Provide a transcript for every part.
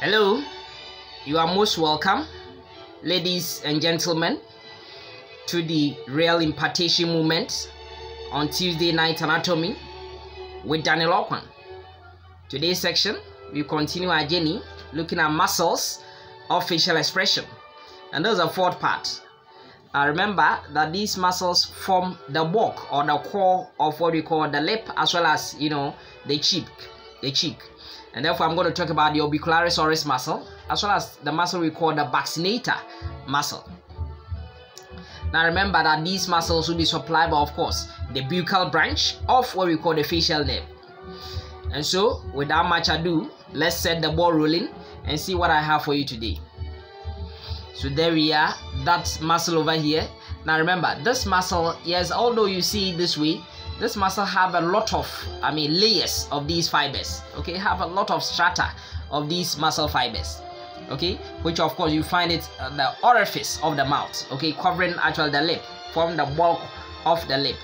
Hello, you are most welcome, ladies and gentlemen, to the real impartation movement on Tuesday Night Anatomy with Daniel Okwan. Today's section, we continue our journey looking at muscles of facial expression, and there's a fourth part. Now remember that these muscles form the bulk or the core of what we call the lip as well as you know the cheek, the cheek and therefore I'm going to talk about the orbicularis oris muscle as well as the muscle we call the buccinator muscle. Now remember that these muscles will be supplied by of course the buccal branch of what we call the facial nerve. And so without much ado, let's set the ball rolling and see what I have for you today. So there we are, that muscle over here. Now remember, this muscle, yes, although you see it this way, this muscle have a lot of i mean layers of these fibers okay? Have a lot of strata of these muscle fibers okay? Which of course you find it the orifice of the mouth okay? Covering actually the lip from the bulk of the lip.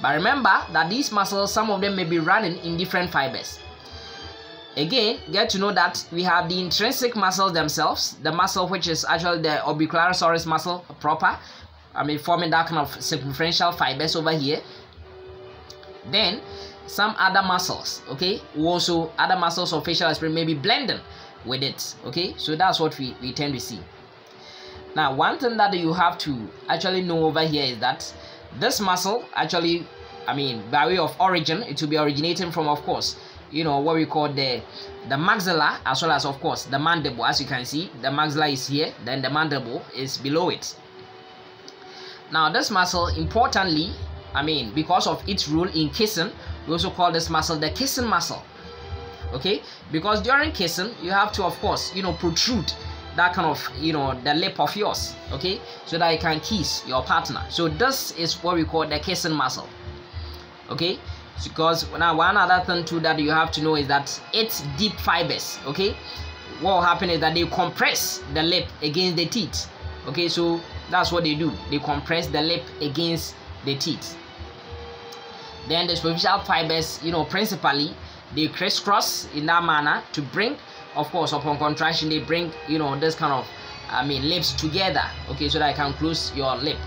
But remember that these muscles some of them may be running in different fibers. Again get to know that we have the intrinsic muscles themselves the muscle which is actually the orbicularis muscle proper i mean forming that kind of circumferential fibers over here then some other muscles okay? Also other muscles of facial expression may be blending with it okay? So that's what we, we tend to see. Now one thing that you have to actually know over here is that this muscle actually i mean by way of origin it will be originating from of course you know what we call the the maxilla as well as of course the mandible. As you can see the maxilla is here then the mandible is below it. Now this muscle importantly I mean, because of its role in kissing, we also call this muscle the kissing muscle. Okay, because during kissing, you have to, of course, you know, protrude that kind of, you know, the lip of yours. Okay, so that you can kiss your partner. So this is what we call the kissing muscle. Okay, because now one other thing too that you have to know is that it's deep fibers. Okay, what will happen is that they compress the lip against the teeth. Okay, so that's what they do. They compress the lip against the teeth. Then the superficial fibers, you know, principally they crisscross in that manner to bring, of course, upon contraction, they bring, you know, this kind of, I mean, lips together, okay, so that I can close your lip,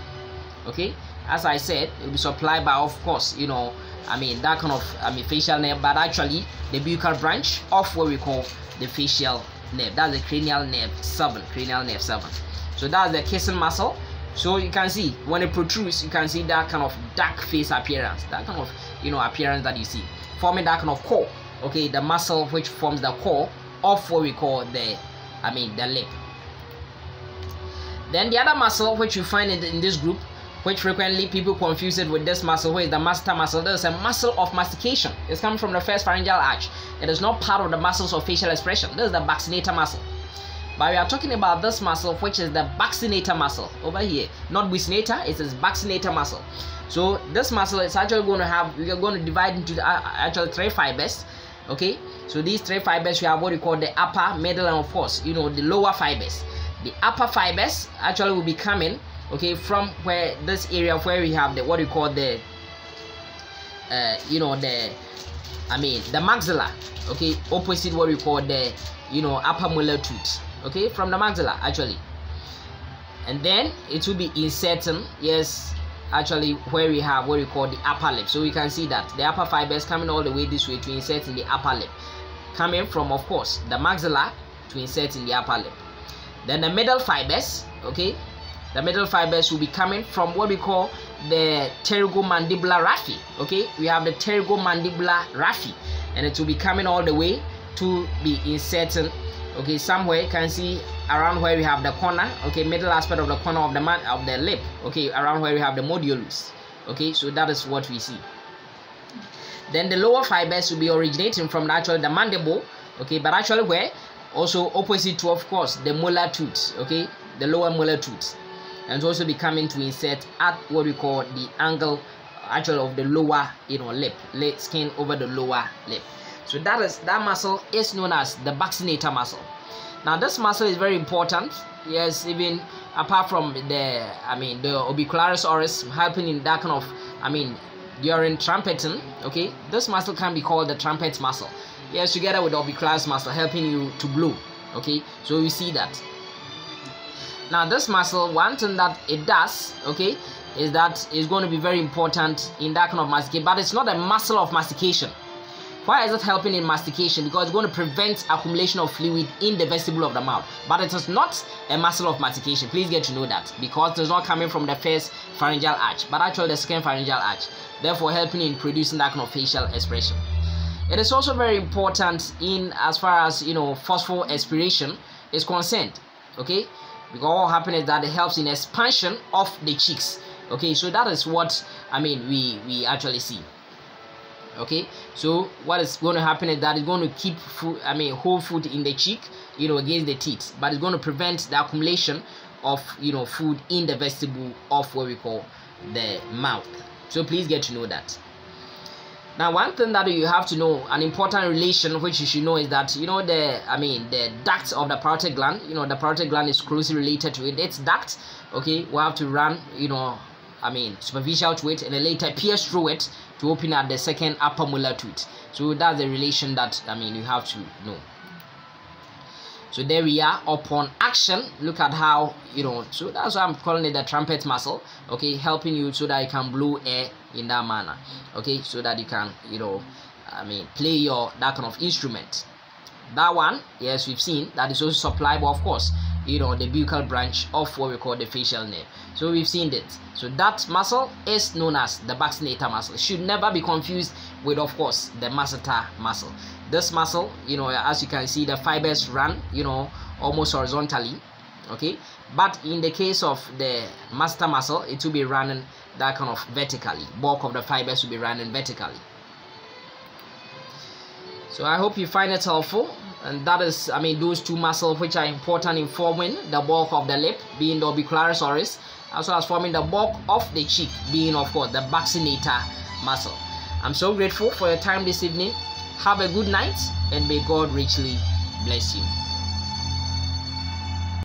okay. As I said, it will be supplied by, of course, you know, I mean, that kind of, I mean, facial nerve, but actually the buccal branch of what we call the facial nerve. That's the cranial nerve 7, cranial nerve 7. So that's the kissing muscle so you can see when it protrudes you can see that kind of dark face appearance that kind of you know appearance that you see forming that kind of core okay? The muscle which forms the core of what we call the i mean the lip. Then the other muscle which you find in, in this group which frequently people confuse it with this muscle which is the masseter muscle. This is a muscle of mastication. It's coming from the first pharyngeal arch. It is not part of the muscles of facial expression. This is the buccinator muscle but we are talking about this muscle which is the buccinator muscle. Over here not buccinator it is vaccinator muscle. So this muscle is actually going to have we are going to divide into the, uh, actually three fibers okay? So these three fibers we have what we call the upper middle and of course you know the lower fibers. The upper fibers actually will be coming okay from where this area where we have the what we call the uh, you know the i mean the maxilla okay? Opposite what we call the you know upper molar tooth okay from the maxilla actually. And then it will be inserting yes actually where we have what we call the upper lip. So we can see that the upper fibers coming all the way this way to insert in the upper lip. Coming from of course the maxilla to insert in the upper lip. Then the middle fibers okay the middle fibers will be coming from what we call the pterygomandibular raphe okay? We have the pterygomandibular raphe and it will be coming all the way to be inserting okay somewhere you can see around where we have the corner. Okay middle aspect of the corner of the man of the lip. Okay around where we have the modiolus. Okay so that is what we see. Then the lower fibers will be originating from actually the mandible. Okay but actually where? Also opposite to of course the molar tooth. Okay the lower molar tooth. And also be coming to insert at what we call the angle actually of the lower you know lip lip skin over the lower lip so that is that muscle is known as the buccinator muscle. Now this muscle is very important. Yes, even apart from the I mean the orbicularis oris helping in that kind of I mean during trumpeting. Okay, this muscle can be called the trumpet muscle. Yes, together with the orbicularis muscle helping you to blow. okay so you see that now this muscle one thing that it does okay is that it's going to be very important in that kind of mastication but it's not a muscle of mastication why is it helping in mastication? Because it's going to prevent accumulation of fluid in the vestibule of the mouth. But it is not a muscle of mastication. Please get to know that. Because it's not coming from the first pharyngeal arch but actually the second pharyngeal arch. Therefore helping in producing that kind of facial expression. It is also very important in as far as you know forceful expiration is concerned okay? Because what happens is that it helps in expansion of the cheeks okay? So that is what i mean we we actually see okay? So what is going to happen is that it's going to keep food i mean whole food in the cheek you know against the teeth. But it's going to prevent the accumulation of you know food in the vestibule of what we call the mouth. So please get to know that. Now one thing that you have to know an important relation which you should know is that you know the i mean the duct of the parotid gland you know the parotid gland is closely related to it. Its duct okay? We have to run you know i mean superficial to it and then later pierce through it to open at the second upper molar tooth. So that's the relation that i mean you have to know. So there we are upon action. Look at how you know so that's why i'm calling it the trumpet muscle okay helping you so that you can blow air in that manner okay so that you can you know i mean play your that kind of instrument. That one yes we've seen that is also supplied but of course you know the buccal branch of what we call the facial nerve. So we've seen it so that muscle is known as the baxillary muscle. It should never be confused with of course the masseter muscle. This muscle you know as you can see the fibers run you know almost horizontally okay? But in the case of the masseter muscle it will be running that kind of vertically. Bulk of the fibers will be running vertically. So i hope you find it helpful and that is i mean those two muscles which are important in forming the bulk of the lip being the orbicularis oris as well as forming the bulk of the cheek being of course the baxillary muscle. I'm so grateful for your time this evening. Have a good night and may god richly bless you